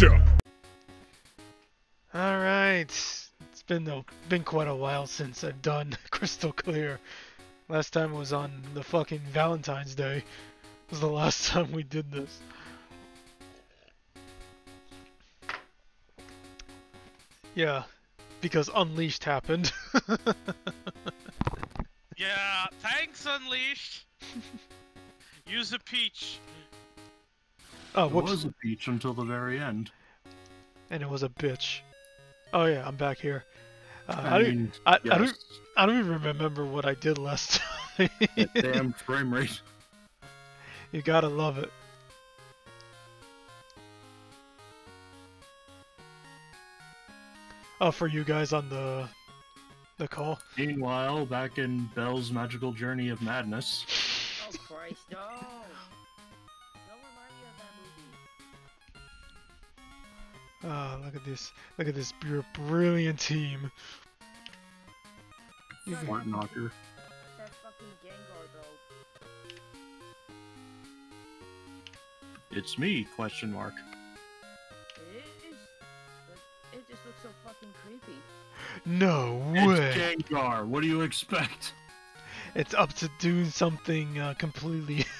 Gotcha! Alright. It's been a, been quite a while since I've done Crystal Clear. Last time was on the fucking Valentine's Day. Was the last time we did this. Yeah, because Unleashed happened. Yeah, thanks, Unleashed. Use a peach. Oh, It whoops. was a peach until the very end. And it was a bitch. Oh yeah, I'm back here. Uh, I, I don't, mean, I, I don't, I don't even remember what I did last time. that damn frame rate. you gotta love it. Oh, for you guys on the the call. Meanwhile, back in Bell's magical journey of madness, Oh Christ, no! Of that movie. Ah, look at this. Look at this br- brilliant team. You can- Fart Knocker. That fucking Gengar though. It's me? Question mark. It is, but it just looks so fucking creepy. No It's. Gengar. What do you expect? It's up to doing something uh, completely.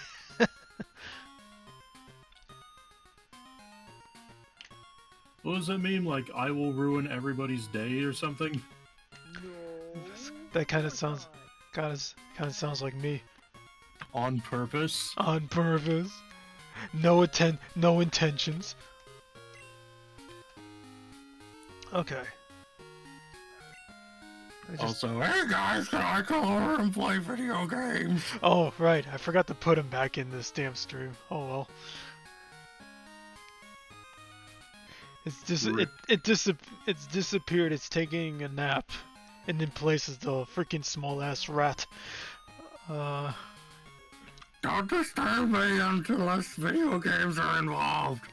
What does that mean? Like I will ruin everybody's day or something? No. that kind of sounds not. kind of kind of sounds like me On purpose? on purpose. No atten no intentions. Okay. Just- Also, hey guys, can I come over and play video games? Oh, right. I forgot to put him back in this damn stream. Oh well. It's dis it it dis it's disappeared. It's taking a nap, and in place is the freaking small ass rat. Uh, Don't disturb me unless video games are involved.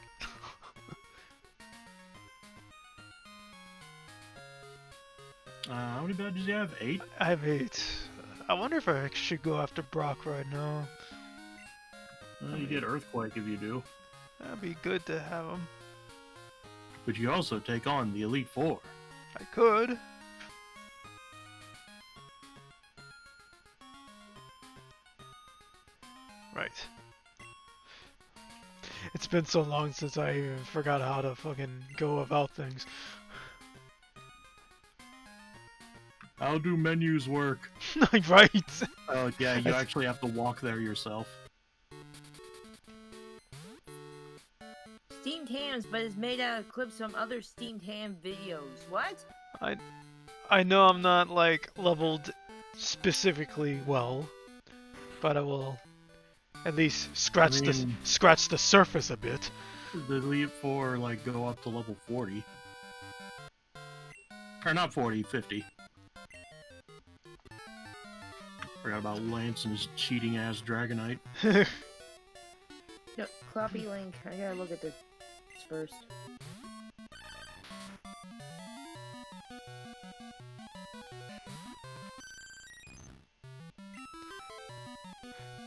Uh, how many badges do you have? Eight? I have eight. I wonder if I should go after Brock right now. Uh, you get Earthquake if you do. That'd be good to have him. But you also take on the Elite Four. I could. Right. It's been so long since I even forgot how to fucking go about things. How do menus work? right? Oh, yeah, you actually have to walk there yourself. Steamed hams, but it's made out of clips from other steamed ham videos. What? I I know I'm not like leveled specifically well, but I will at least scratch the mean- scratch the surface a bit. The Elite Four, like, go up to level 40. Or not 40, 50. Forgot about Lance and his cheating ass Dragonite. Yep, Cloppy Link. I gotta look at this first.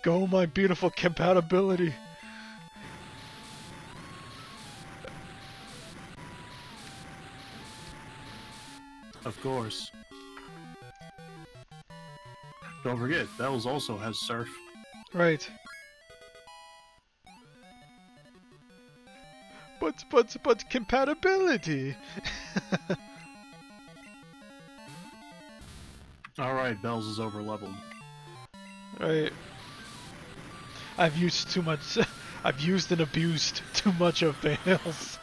Go, my beautiful compatibility. Of course. Don't forget, Bells also has Surf. Right. But but but compatibility. Alright, Bells is over leveled. right. I've used too much. I've used and abused too much of Bales.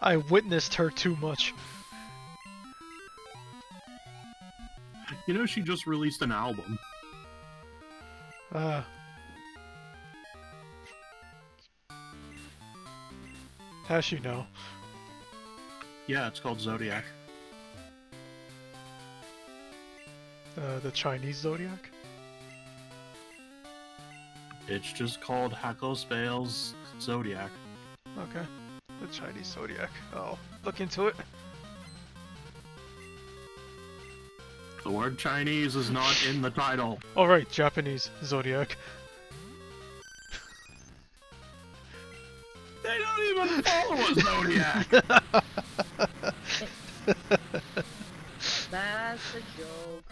I witnessed her too much. You know, she just released an album. Ah. How's she know? Yeah, it's called Zodiac. Uh, the Chinese zodiac? It's just called Hako Spales Zodiac. Okay. The Chinese zodiac. Oh, look into it. The word Chinese is not in the title. All right, Japanese zodiac. Follow a zodiac. That's a joke.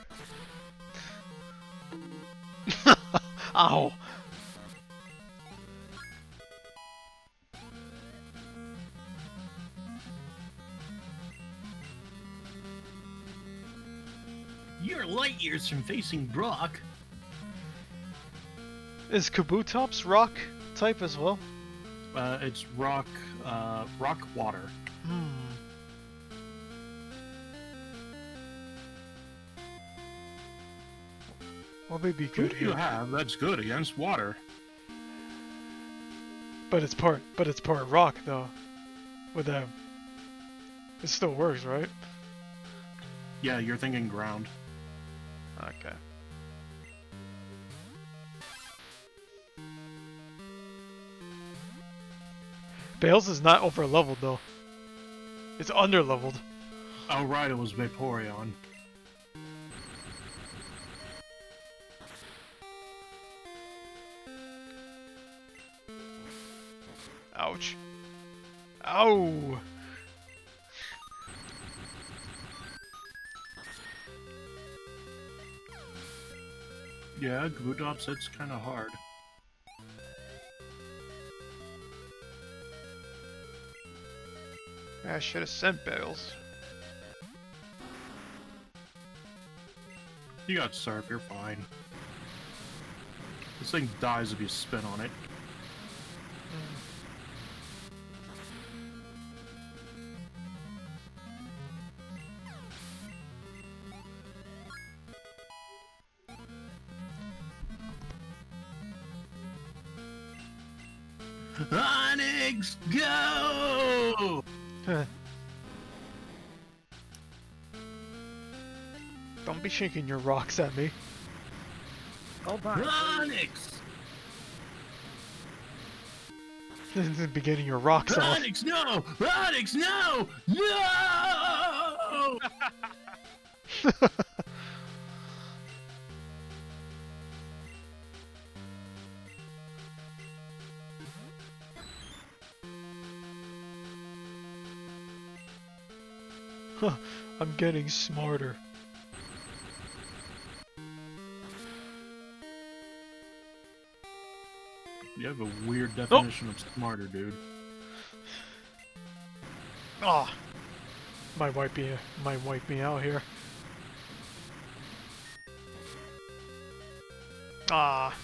Ow. You're light years from facing Brock. Is Kabutops rock type as well? Uh, it's rock, uh, rock water. Hmm. Well, they'd be good do you have that's good against water? But it's part, but it's part rock though. With them, it still works, right? Yeah, you're thinking ground. Okay. Bales is not over leveled though. It's under leveled. Oh, right, it was Vaporeon. Ouch. Ow! Yeah, Kabutops, it's kind of hard. I should have sent Bales. You got Surf, you're fine. This thing dies if you spin on it. Onix, go! Don't be shaking your rocks at me. Oh, my. Onix! Be getting your rocks off. Onix, no! Onix, no! No! I'm getting smarter. You have a weird definition of smarter, dude. Ah, might wipe me, might wipe me out here. Ah,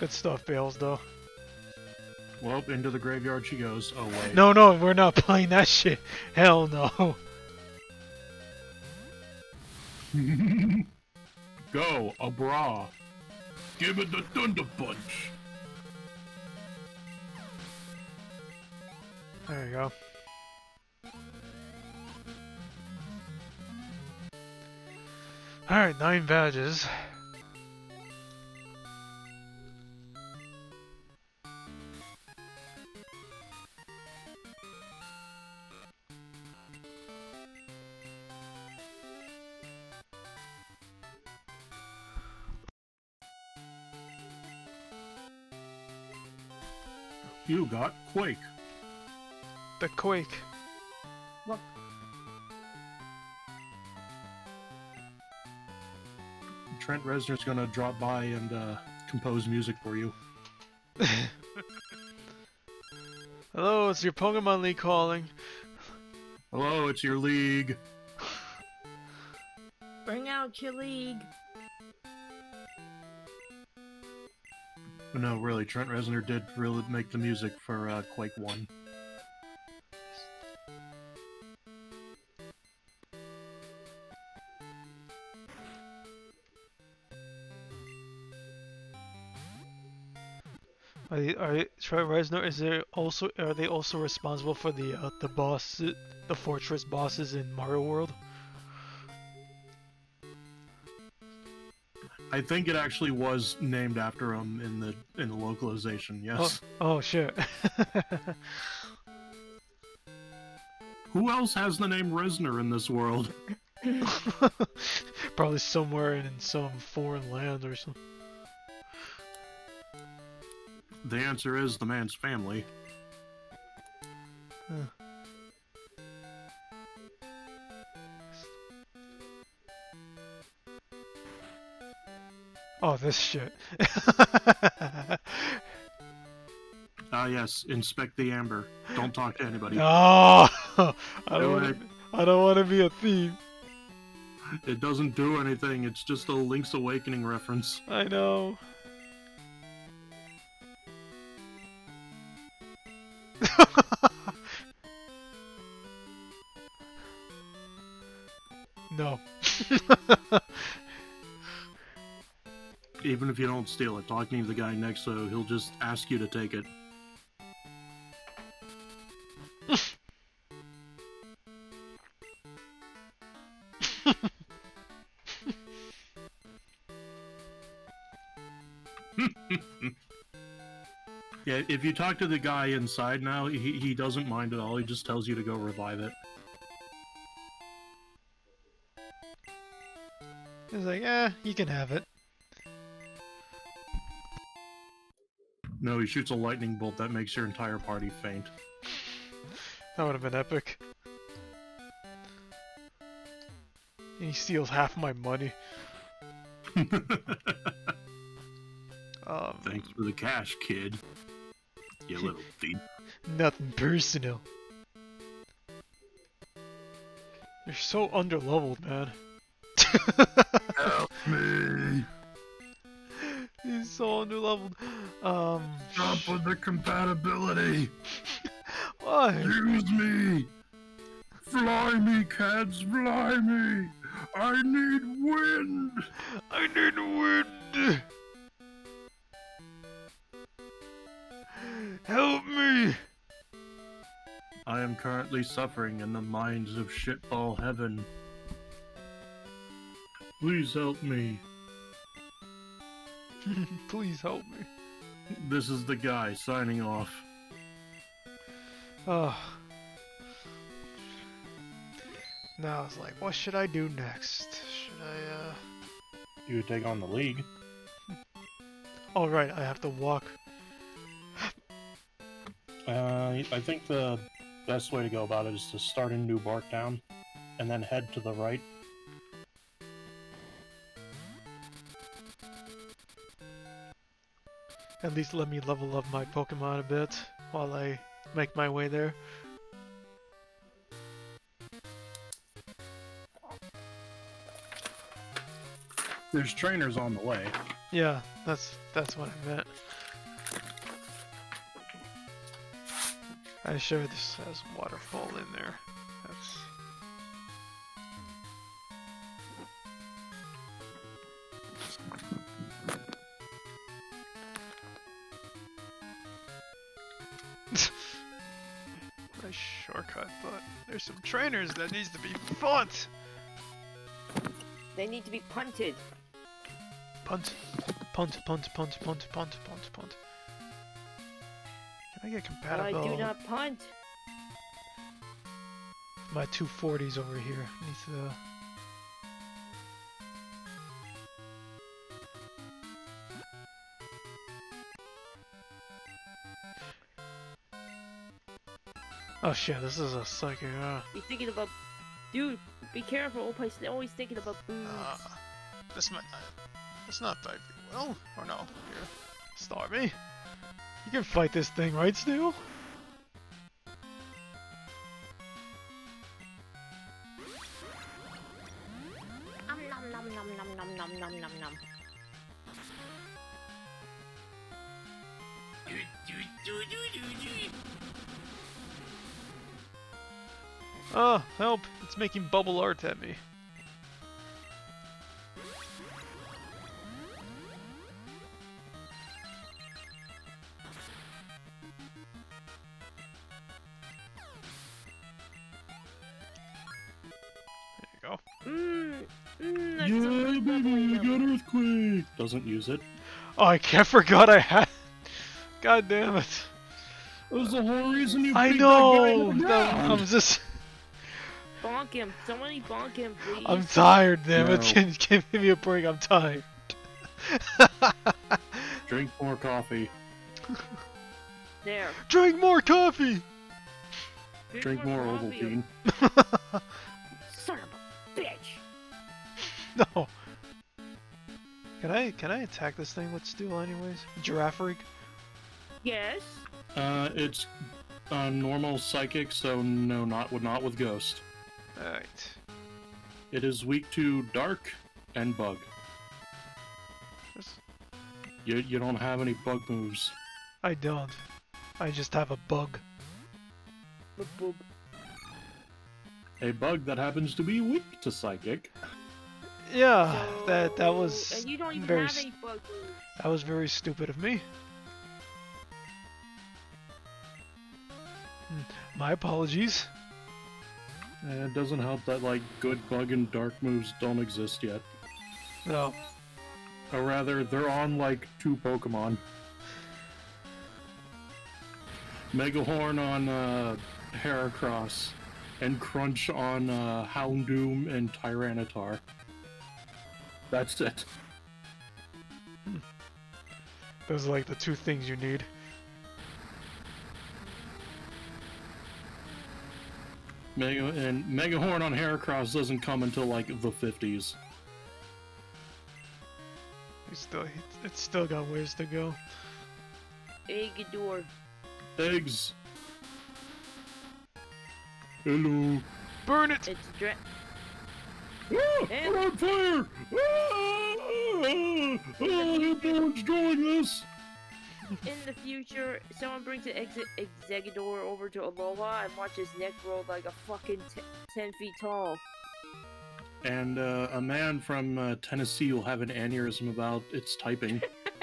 good stuff, Bales. Though. Well, into the graveyard she goes. Oh, wait. No, no, we're not playing that shit. Hell no. Go, a bra. Give it the thunder punch. There you go. Alright, nine badges. Quake. The Quake. Look, Trent Reznor's gonna drop by and uh, compose music for you. Hello, it's your Pokemon League calling. Hello, it's your league. bring out your league. No, really, Trent Reznor did really make the music for uh, Quake 1. Are they, are Troy Reznor, is there also are they also responsible for the uh, the boss the fortress bosses in Mario World? I think it actually was named after him in the in the localization. Yes. Oh, oh shit. Who else has the name Reznor in this world? Probably somewhere in some foreign land or something. The answer is the man's family. Oh, this shit. Ah, yes. Inspect the amber. Don't talk to anybody. no, I Do don't want to. I don't want to be a thief. It doesn't do anything. It's just a Link's Awakening reference. I know. Even if you don't steal it, talking to the guy next to you, he'll just ask you to take it. yeah, if you talk to the guy inside now, he, he doesn't mind at all. He just tells you to go revive it. He's like, eh, you can have it. No, he shoots a lightning bolt that makes your entire party faint. That would have been epic. He steals half my money. Um, Thanks for the cash, kid. You little thief. Nothing personal. You're so underleveled, man. Help me! So underleveled. Um, Stop with the compatibility! why? Use me! Fly me, cats, fly me! I need wind! I need wind. Help me! I am currently suffering in the mines of shitball heaven. Please help me. Please help me. This is the guy signing off. Oh. Now I was like, what should I do next? Should I, uh... You would take on the league. Oh, right, I have to walk. Uh, I think the best way to go about it is to start in New Bark Town and then head to the right. At least let me level up my Pokemon a bit while I make my way there. There's trainers on the way. Yeah, that's that's what I meant. I sure this has waterfall in there. There's some trainers that needs to be fought. They need to be punted. Punt, punt, punt, punt, punt, punt, punt, punt. Can I get But I do not punt. My 240s over here. Needs to. Oh shit, this is a psychic. Uh, Be thinking about, dude. Be careful. Always thinking about booze. uh, this might not. This not die well, or no? Here, Starmie. You can fight this thing, right, Stu? It's making bubble art at me. doesn't use it. Oh, I can't forgot I had. God damn it! It was the whole reason you. I know. That, I'm just. Bonk him. Somebody bonk him, please. I'm tired. Damn it! No. Can give me a break. I'm tired. Drink more coffee. there. Drink more coffee. Drink more coffee, Ovaltine. Son of a bitch. No. Can I can I attack this thing with steel anyways? Girafarig? Yes. Uh, it's uh, normal psychic, so no, not with not with ghost. Alright. It is weak to dark and bug. This- You you don't have any bug moves. I don't. I just have a bug. Boop, boop. A bug that happens to be weak to psychic. Yeah, Ah, that that was And you don't even very have any bug moves. that was very stupid of me. Hmm, My apologies. And it doesn't help that like good bug and dark moves don't exist yet. No. Or rather, they're on like two Pokemon. Megahorn on uh, Heracross, and Crunch on uh, Houndoom and Tyranitar. That's it. Those are like the two things you need. Mega and Megahorn on Heracross doesn't come until like the 50s. It's still it's still got ways to go. Agador. Eggs. Hello. Burn it! It's dra- Ah, Eh? I'm on fire! Ah, ah, ah, everyone's doing this! In the future, someone brings an Ex- Exeggutor over to Alola and watch his neck grow like a fucking t- 10 feet tall. And uh, a man from uh, Tennessee will have an aneurysm about its typing.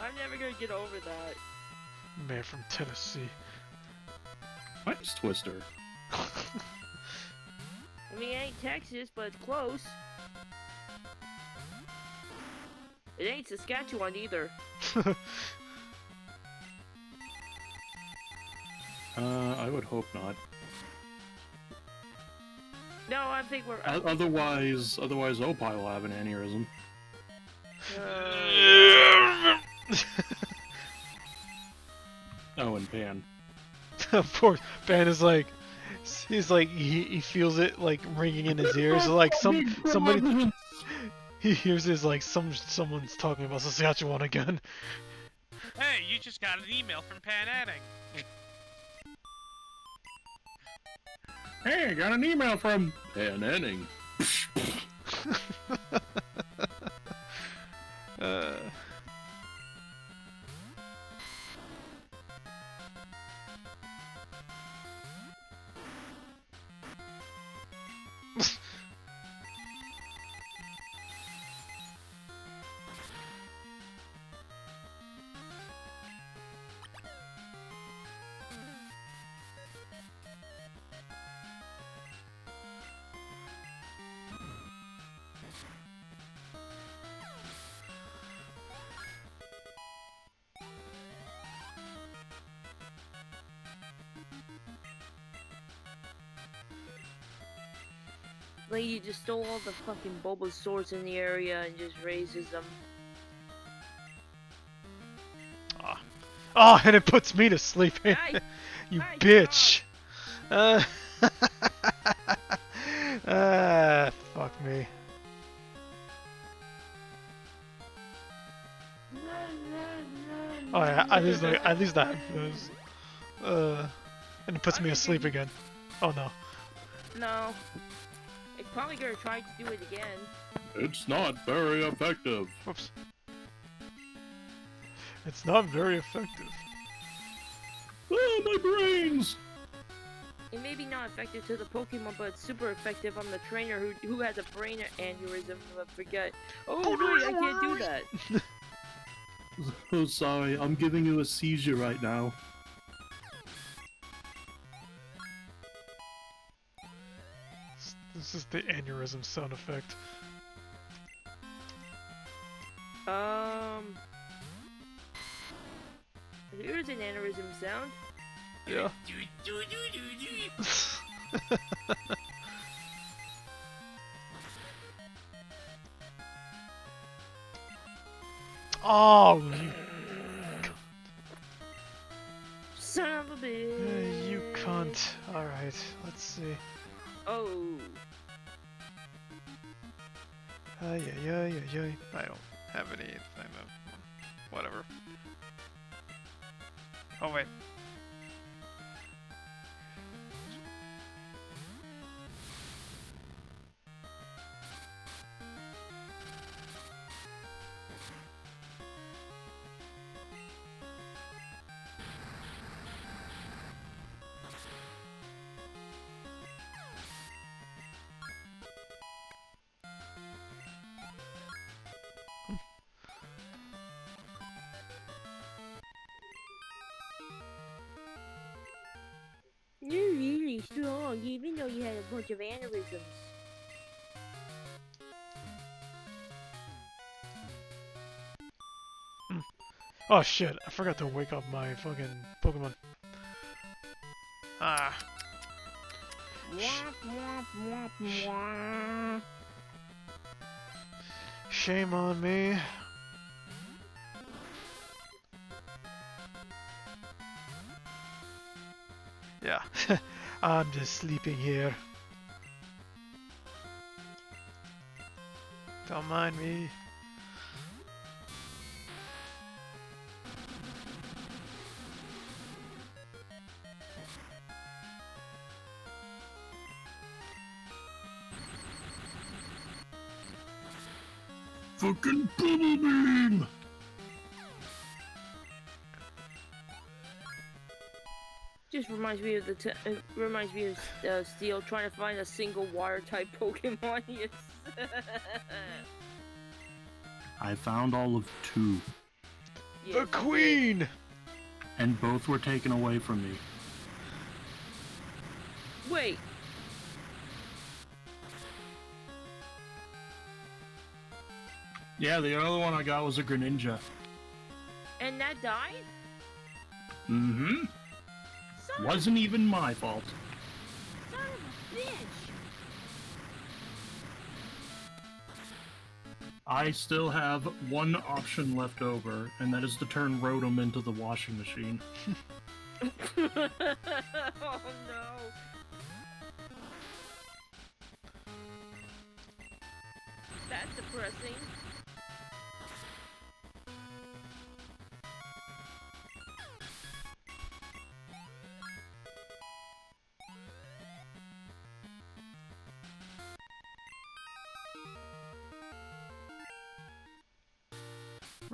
I'm never gonna get over that. Man from Tennessee. Ice Twister. I mean, it ain't Texas, but it's close. It ain't Saskatchewan either. Uh, I would hope not. No, I think we're. O- otherwise, otherwise Opie will have an aneurysm. Uh, Oh, and Pan. Poor Ben is like, he's like he, he feels it like ringing in his ears. Like some somebody he hears is like some someone's talking about Saskatchewan again. Hey, you just got an email from Pan Anning. Hey, I got an email from Pan Enning. lady just stole all the fucking Bulbasaurs in the area and just raises them. oh, and it puts me to sleep. You Nice bitch. Uh, ah, fuck me. Oh yeah, at least I, at least that goes. Uh, and it puts me asleep again. Oh no. No. It's probably gonna try to do it again. It's not very effective. Whoops. It's not very effective. Oh, my brains! It may be not effective to the Pokemon, but it's super effective on the trainer who who has a brain aneurysm. I forget. Oh, oh wait, I can't do that. Oh, sorry, I'm giving you a seizure right now. Aneurysm sound effect. Um. Here's an aneurysm sound. Yeah. oh, you, Son of a uh, bitch. you cunt. Alright, let's see. Oh. Ay, ay, ay, ay, ay. I don't have anything of whatever. Oh wait. Strong, even though you had a bunch of aneurysms. Oh shit! I forgot to wake up my fucking Pokemon. Ah. Womp, womp, womp, womp. Shame on me. I'm just sleeping here. Don't mind me. Fucking bubble beam! Just reminds me of the t- reminds me of uh, Steel trying to find a single water type Pokemon. Yes. I found all of two, Yes, the you did. Queen! and both were taken away from me. Wait. Yeah, the other one I got was a Greninja. And that died? Mm-hmm. Son Wasn't even my fault. Son of a bitch. I still have one option left over, and that is to turn Rotom into the washing machine. oh no. That's depressing.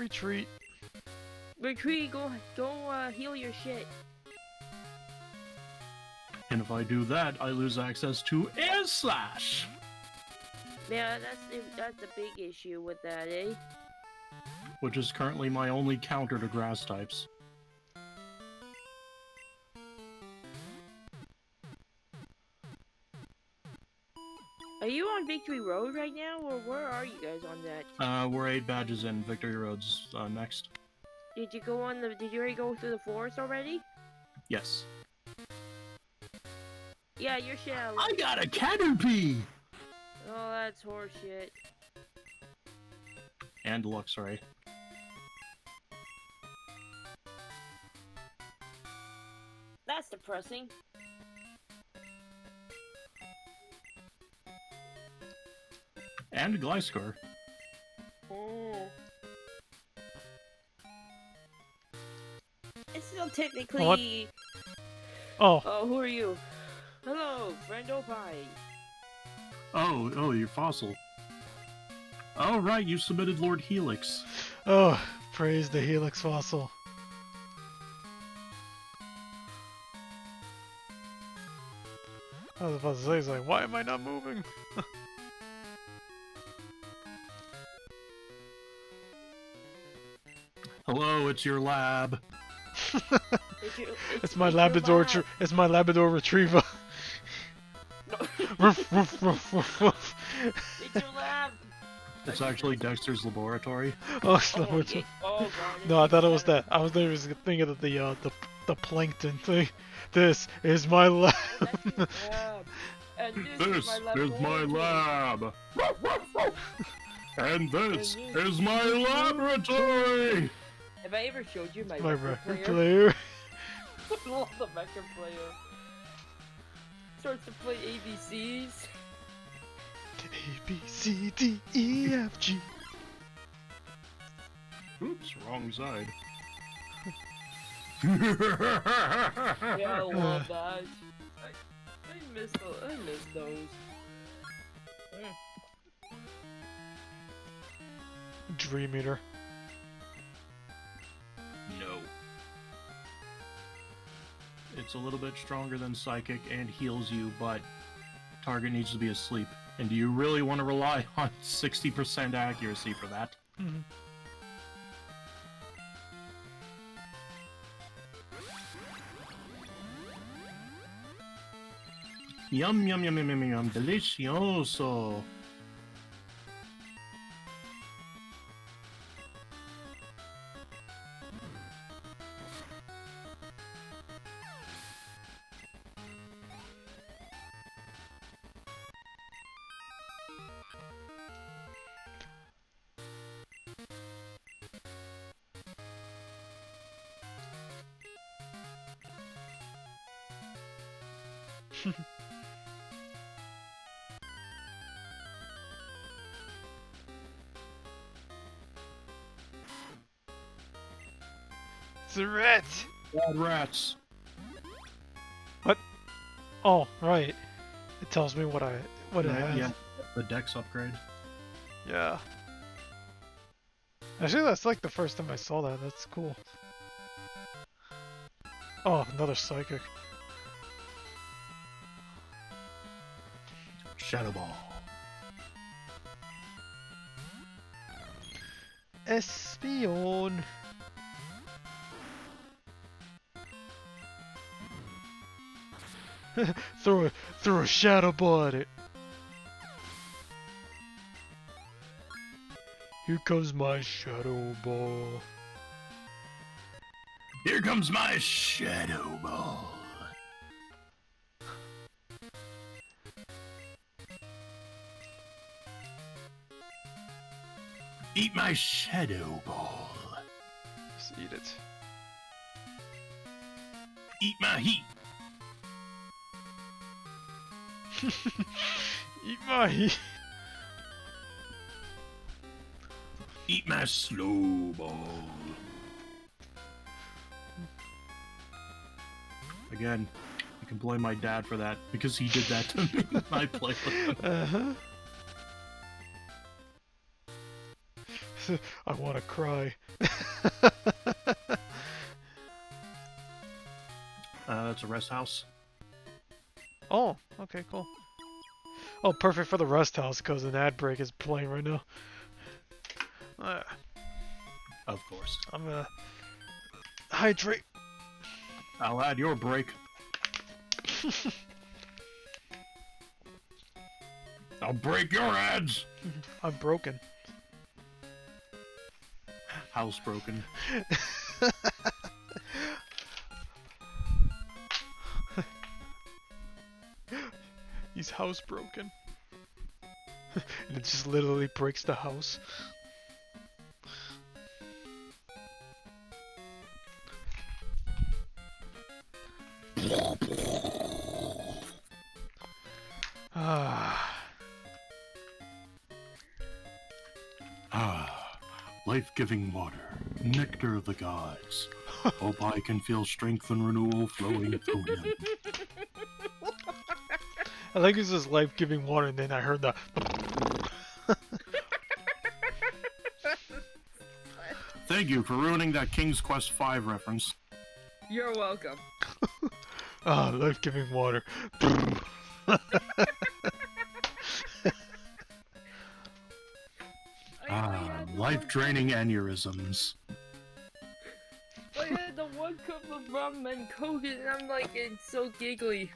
Retreat. Retreat, go go uh, heal your shit. And if I do that, I lose access to Air Slash! Yeah, that's the- that's a big issue with that, eh? Which is currently my only counter to grass types. Are you on Victory Road right now, or where are you guys on that? Uh, we're eight badges in. Victory Road's uh, next. Did you go on the? Did you already go through the forest already? Yes. Yeah, your shit. out. I got a Caterpie! Oh, that's horseshit. And Luxray. That's depressing. And Gliscor. Oh. It's still technically. What? Oh, Oh, who are you? Hello, friend Opie. Oh, oh, you're fossil. Oh, right, you submitted Lord Helix. oh, praise the Helix fossil. I was about to say, it's like, why am I not moving? Hello, it's your lab. It's, your, It's my Labrador. lab. Tr- it's my Labrador Retriever. Ruff, ruff, ruff, ruff, ruff. it's your lab. It's actually Dexter's laboratory. Oh, it's Oh, not what oh god. No, I thought it was that. I was there was thinking of the uh, the the plankton thing. This is my lab. Lab. And this, This is my is my lab. And this And this is my laboratory. Have I ever showed you my, my record record player? player. I love the record player. Starts to play ABCs. A B C D E F G. Oops, wrong side. Yeah, I love uh. that. I, I miss those. I miss those. Dream Eater. It's a little bit stronger than Psychic and heals you, but target needs to be asleep. And do you really want to rely on 60% accuracy for that? Mhm. Yum, yum, yum, yum, yum, yum, delicioso. It's a rat! Bad rats. Oh, right. It tells me what I what it has. yeah, the dex upgrade. Yeah. Actually, that's like the first time I saw that. That's cool. Oh, another psychic. Shadow Ball. Espeon. throw a throw a shadow ball at it. Here comes my shadow ball. Here comes my Shadow Ball. Eat my Shadow Ball. Just eat it. Eat my heat. Eat my heat. Eat my slow ball. Again, you can blame my dad for that because he did that to me when I played with him. Uh huh. I want to cry. Uh, that's a rest house. Oh, okay, cool. Oh, perfect for the rest house because an ad break is playing right now. Uh, Of course. I'm gonna hydrate. I'll add your break. I'll break your ads. I'm broken. Housebroken. He's housebroken. and it just literally breaks the house. Life-giving water, nectar of the gods. Hope I can feel strength and renewal flowing through him. I think this is life-giving water, and then I heard the. Thank you for ruining that King's Quest V reference. You're welcome. Ah, life-giving water. had life-draining aneurysms. I had the one cup of rum and coke and I'm like, it's so giggly.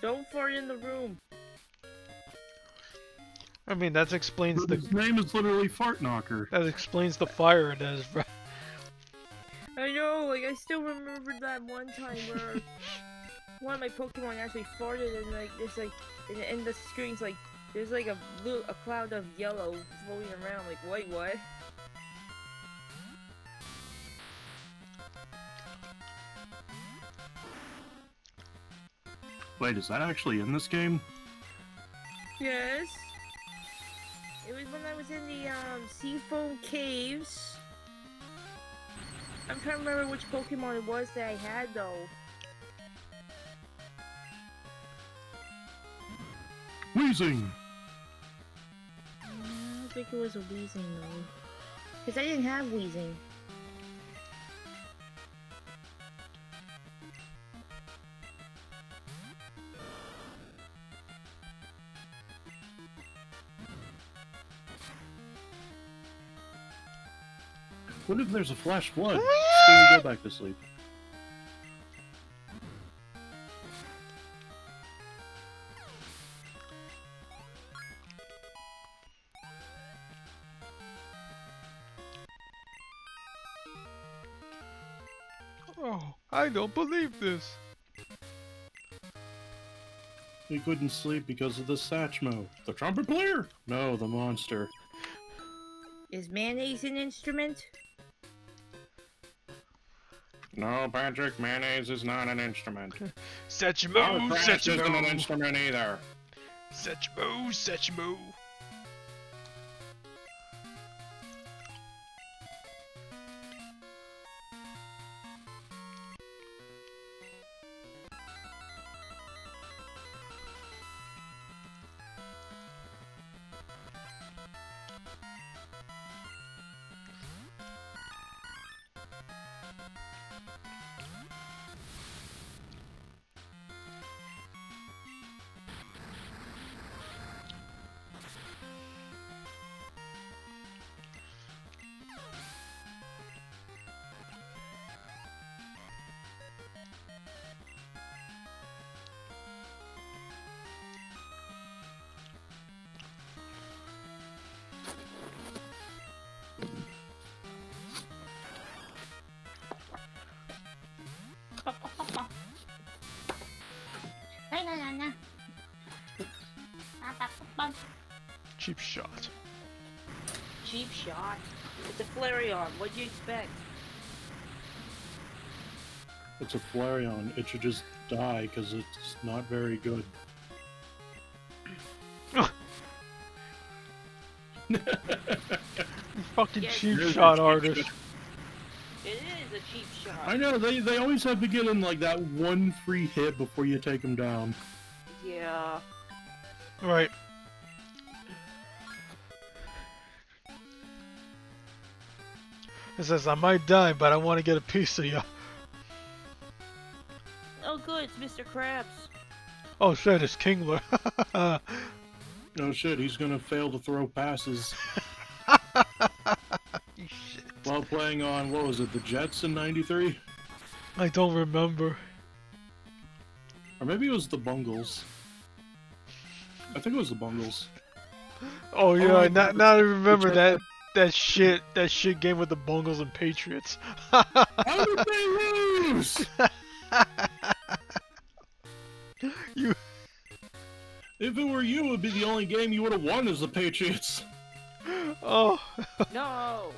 Don't fart in the room. I mean, that explains the His name is literally Fart Knocker. that explains the fire it is. right? I know, like I still remember that one time where one of my Pokemon actually farted and like there's like in, in the screen's like there's like a blue a cloud of yellow floating around like wait what? Wait, is that actually in this game? Yes. It was when I was in the um Seafoam Caves. I'm trying to remember which Pokemon it was that I had though. Wheezing! I don't think it was a Weezing though. Because I didn't have Weezing. What if there's a flash flood? Just gonna go back to sleep. Don't believe this. We couldn't sleep because of the Satchmo. The trumpet player? No, the monster. Is mayonnaise an instrument? No, Patrick, mayonnaise is not an instrument. Setchmo, isn't an instrument either. Setchmo, Setchmo. Cheap shot. Cheap shot. It's a Flareon. What'd you expect? It's a Flareon. It should just die because it's not very good. Fucking Yes. cheap shot a artist. shot. It is a cheap shot. I know they they always have to get in like that one free hit before you take them down. Yeah. Right. It says, I might die, but I want to get a piece of you. Oh, good. It's Mr. Krabs. Oh shit, it's Kingler. No oh, shit, he's gonna fail to throw passes Shit. while playing on what was it, the Jets in '93, I don't remember. or maybe it was the Bungles. I think it was the Bungles. Oh, oh yeah, Oh, now, the- now I remember that that shit that shit game with the Bungles and Patriots. How did they lose? If it were you, it would be the only game you would have won as the Patriots. oh No.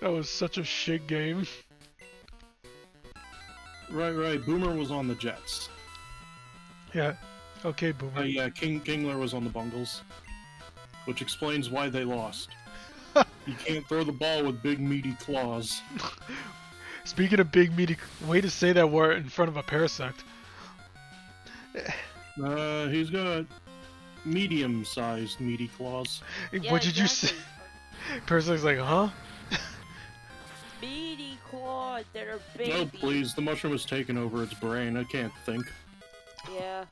that was such a shit game. Right, right. Boomer was on the Jets. Yeah. Okay, Uh, boomer. yeah, King Kingler was on the Bungles, which explains why they lost. You can't throw the ball with big meaty claws. Speaking of big meaty, way to say that word in front of a parasect. Uh, he's got medium-sized meaty claws. Yeah, what did you say? Parasect's like, huh? Meaty claws that are baby. No, please. The mushroom has taken over its brain. I can't think. Yeah.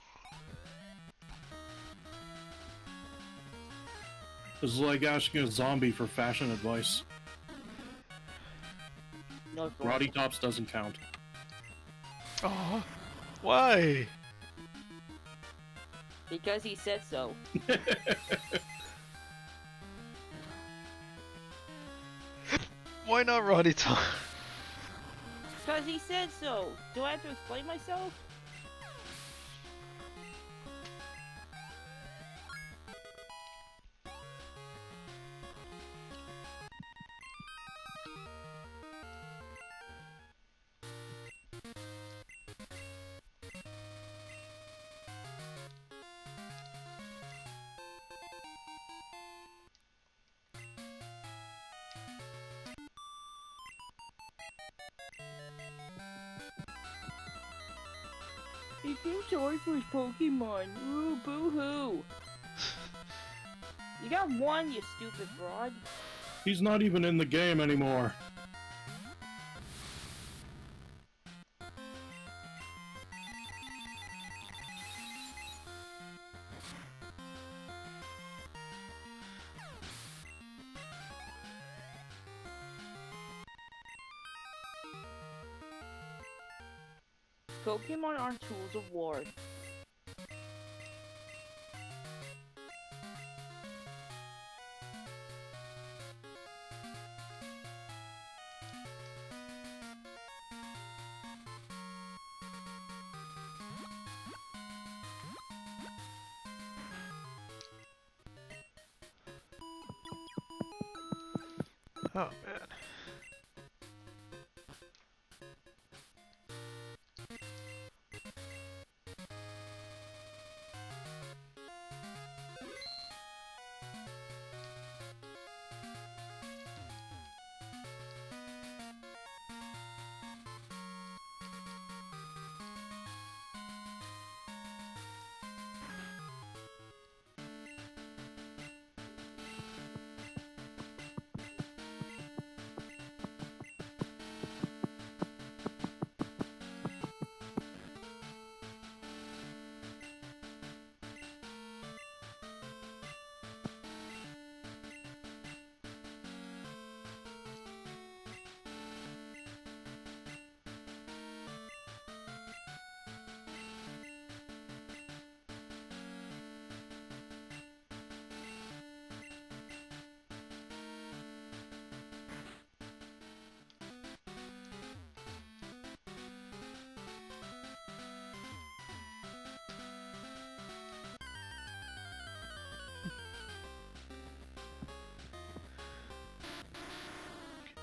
This is like asking a zombie for fashion advice. No. Roddy Tops doesn't count. Oh, why? Because he said so. Why not Roddy Tom? Because he said so. Do I have to explain myself? He feels sorry for his Pokemon. Ooh, boo hoo. You got one, you stupid fraud. He's not even in the game anymore. Pokemon are tools of war.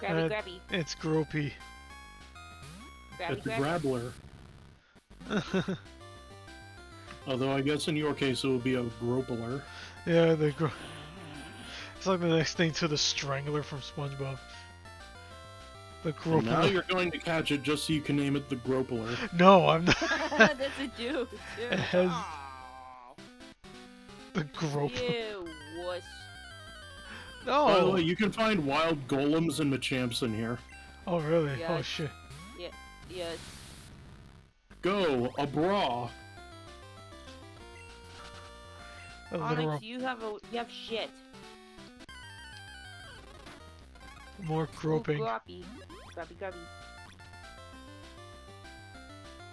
Grabby, Uh, grabby, It's gropey. grabby, It's a grabby. grabbler. Although I guess in your case it would be a gropler. yeah, the gro- It's like the next thing to the strangler from SpongeBob. The And now you're going to catch it just so you can name it the gropler. No, I'm not. That's a dude. it has Aw. the gropler. Ew, wuss. No. By the oh. way, you can find wild golems and Machamps in here. Oh really? Oh shit. Yeah. Yes. Go, a bra. Onix, you have a you have shit. more Ooh, groping. Groppy. Groppy, groppy.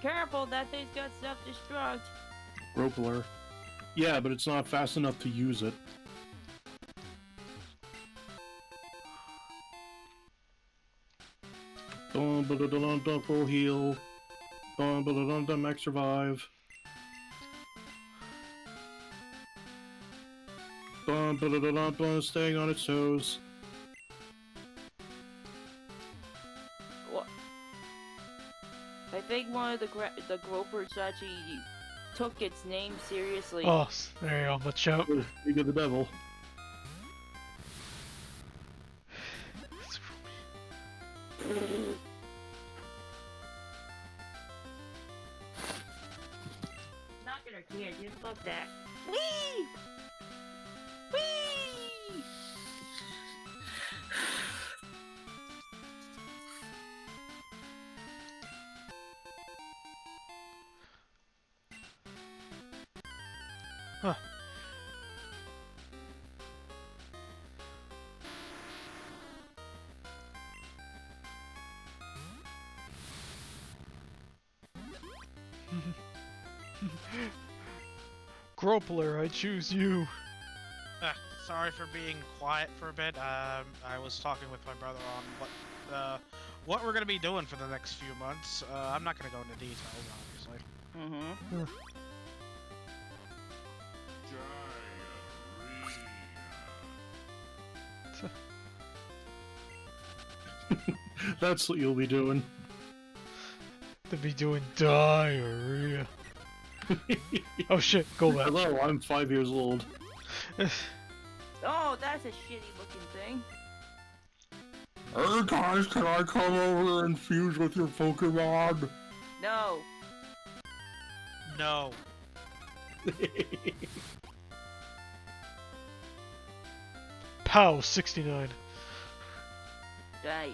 Careful, that thing's got self-destruct. Gropler. Yeah, but it's not fast enough to use it. Dun ba da da dun dun full heal. Dun ba da dun dun max survive. Dun ba da da dun dun staying on its toes. What? I think one of the gra- the gropers actually took its name seriously. Oh, there you go. Machamp. Oh, You get the devil. Gropler, I choose you. Ah, sorry for being quiet for a bit. Um, I was talking with my brother on what uh, what we're gonna be doing for the next few months. Uh, I'm not gonna go into details, obviously. Mm-hmm. That's what you'll be doing. They'll be doing diarrhea. Oh shit, go back. Hello, I'm five years old. Oh, that's a shitty looking thing. Hey guys, can I come over and fuse with your Pokemon? No. no. Pow, 69. Nice.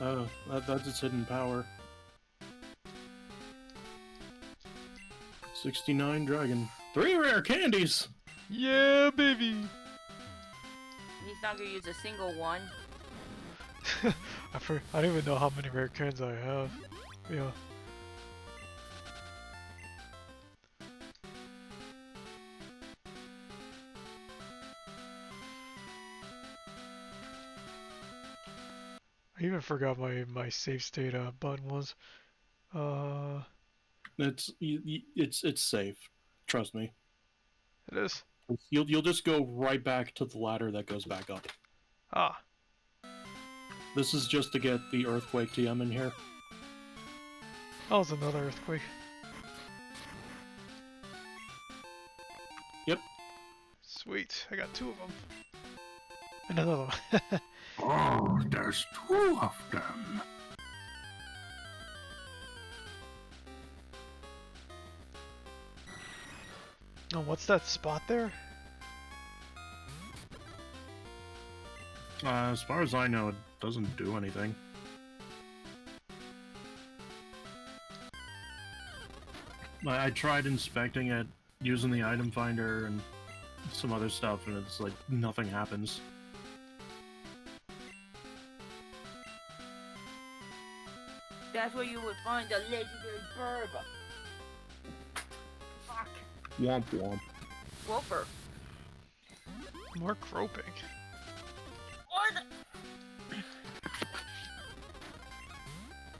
oh, that, that's its hidden power. 69 dragon. Three rare candies! Yeah, baby. He's not gonna use a single one. I, for, I don't even know how many rare cans I have. Yeah. I even forgot my my save state uh, button was. Uh, It's y- y- it's it's safe. Trust me. it is. You'll you'll just go right back to the ladder that goes back up. Ah, This is just to get the earthquake TM in here. that was another earthquake. Yep. Sweet, I got two of them. And another one. Oh, there's two of them. Oh, what's that spot there? Uh, as far as I know, it doesn't do anything. I, I tried inspecting it using the item finder and some other stuff, and it's like nothing happens. That's where you would find the legendary burb. Fuck. Womp womp. Wooper. More groping. What?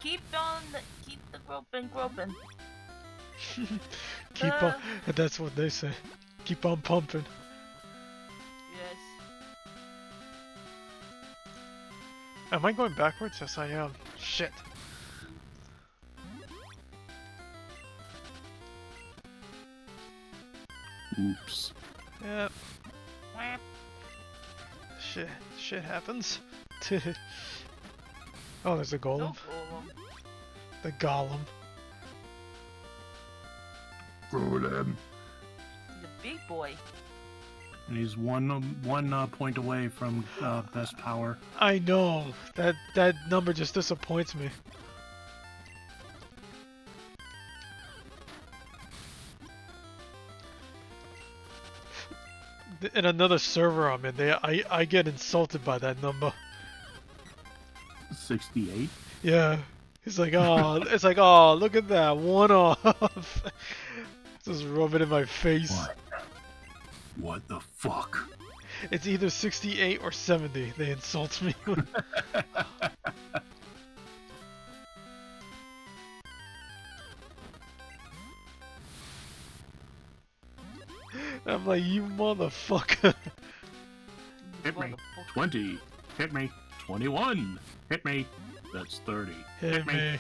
Keep on, the, keep the groping, groping. Keep Uh. on. That's what they say. Keep on pumping. Yes. Am I going backwards? Yes, I am. Shit. Oops. Yep. Whap. Shit. Shit happens. oh, there's a No golem. golem. The golem. Golem. He's a big boy. And he's one um, one uh, point away from uh, best power. I know. That that number just disappoints me. In another server I'm in, they I I get insulted by that number. 68. Yeah. It's like, oh, it's like, oh, look at that one off. Just rub it in my face. What? What the fuck? It's either 68 or 70. They insult me. I'm like, you motherfucker. Hit me. 20. Hit me. 21. Hit me. That's 30. Hit me. me.